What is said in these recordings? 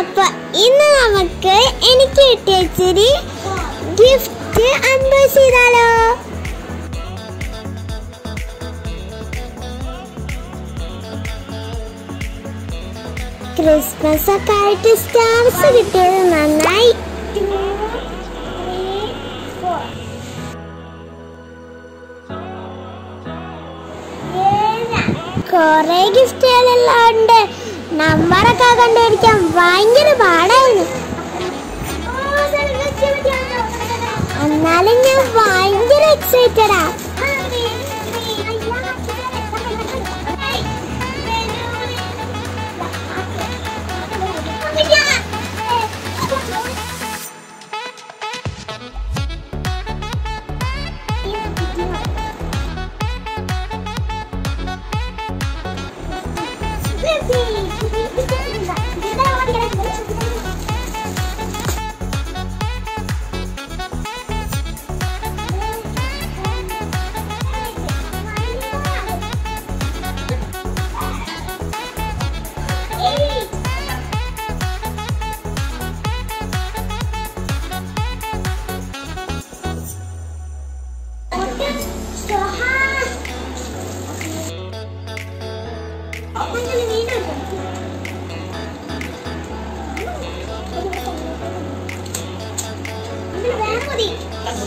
അപ്പൊ ഇന്ന് നമുക്ക് എനിക്ക് കിട്ടിയ ഇച്ചിരി ഗിഫ്റ്റ് അൺബോക്സ് ചെയ്താലോ? ക്രിസ്മസ് ഒക്കെ ആയിട്ട് സ്റ്റാർസ് കിട്ടിയത് നന്നായി. കൊറേ ഗിഫ്റ്റുകളെല്ലാം ഉണ്ട് നമ്പറൊക്കെ കണ്ടുപിടിക്കാൻ ഭയങ്കര പാടായിരുന്നു. എന്നാലും ഞാൻ ഭയങ്കര എക്സൈറ്റഡാ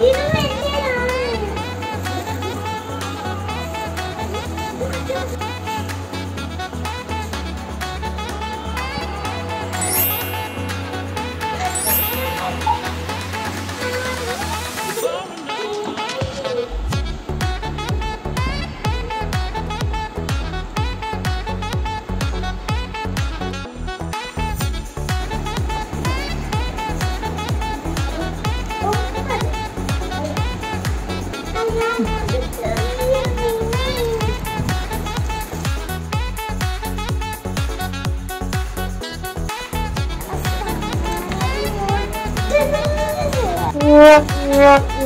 You?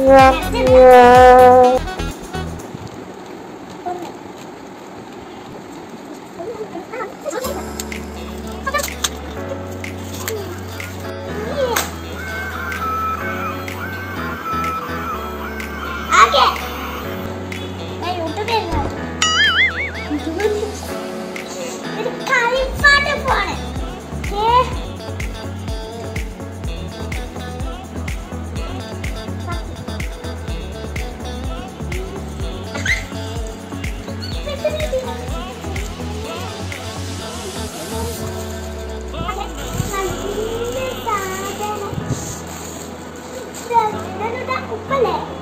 ngọt ngào.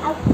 out.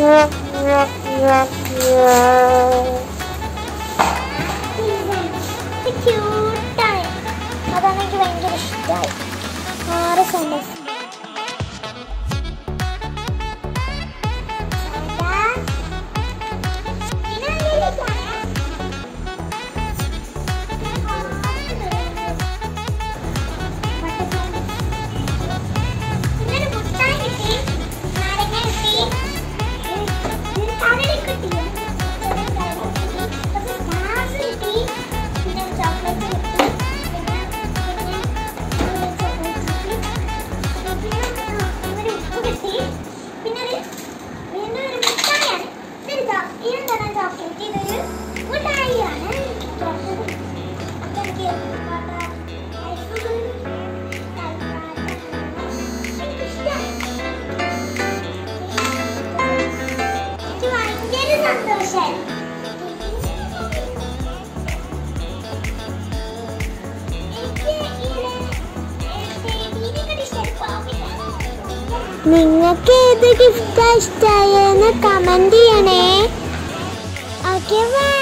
Yeah, yeah, yeah. നിങ്ങൾക്ക് ഏത് ഗിഫ്റ്റാ ഇഷ്ടമായെന്ന് കമൻറ്റ് ചെയ്യണേ ഓക്കെ ബൈ